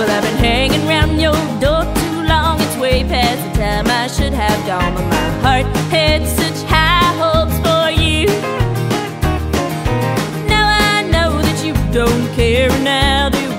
Well, I've been hanging round your door too long. It's way past the time I should have gone, but my heart had such high hopes for you. Now I know that you don't care, and I'll do